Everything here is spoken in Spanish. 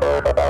¡Gracias!